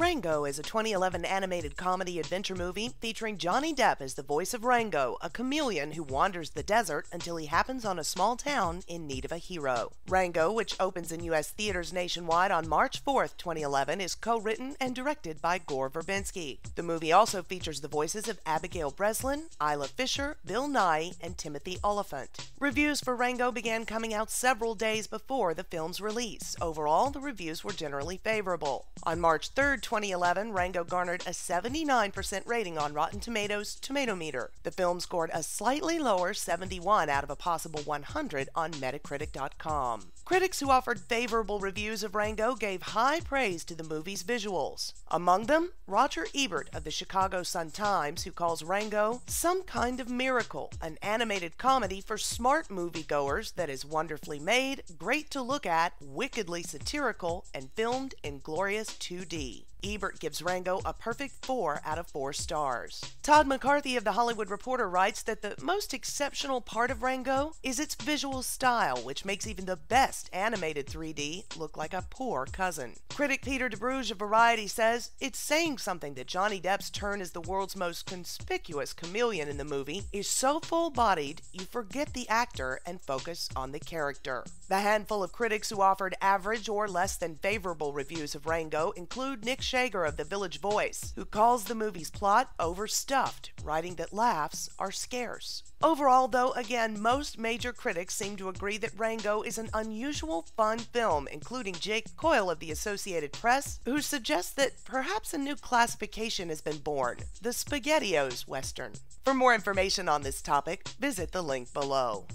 Rango is a 2011 animated comedy adventure movie featuring Johnny Depp as the voice of Rango, a chameleon who wanders the desert until he happens on a small town in need of a hero. Rango, which opens in U.S. theaters nationwide on March 4, 2011, is co written and directed by Gore Verbinski. The movie also features the voices of Abigail Breslin, Isla Fisher, Bill Nighy, and Timothy Olyphant. Reviews for Rango began coming out several days before the film's release. Overall, the reviews were generally favorable. On March 3rd, 2011, Rango garnered a 79% rating on Rotten Tomatoes Tomatometer. The film scored a slightly lower 71 out of a possible 100 on Metacritic.com. Critics who offered favorable reviews of Rango gave high praise to the movie's visuals. Among them, Roger Ebert of the Chicago Sun-Times, who calls Rango some kind of miracle, an animated comedy for smart moviegoers that is wonderfully made, great to look at, wickedly satirical, and filmed in glorious 2D. Ebert gives Rango a perfect 4 out of 4 stars. Todd McCarthy of The Hollywood Reporter writes that the most exceptional part of Rango is its visual style, which makes even the best animated 3D look like a poor cousin. Critic Peter Debruge of Variety says it's saying something that Johnny Depp's turn as the world's most conspicuous chameleon in the movie is so full bodied you forget the actor and focus on the character. The handful of critics who offered average or less than favorable reviews of Rango include Nick Schager of The Village Voice, who calls the movie's plot overstuffed, writing that laughs are scarce. Overall, though, again, most major critics seem to agree that Rango is an unusual, fun film, including Jake Coyle of the Associated Press, who suggests that perhaps a new classification has been born the SpaghettiOs Western. For more information on this topic, visit the link below.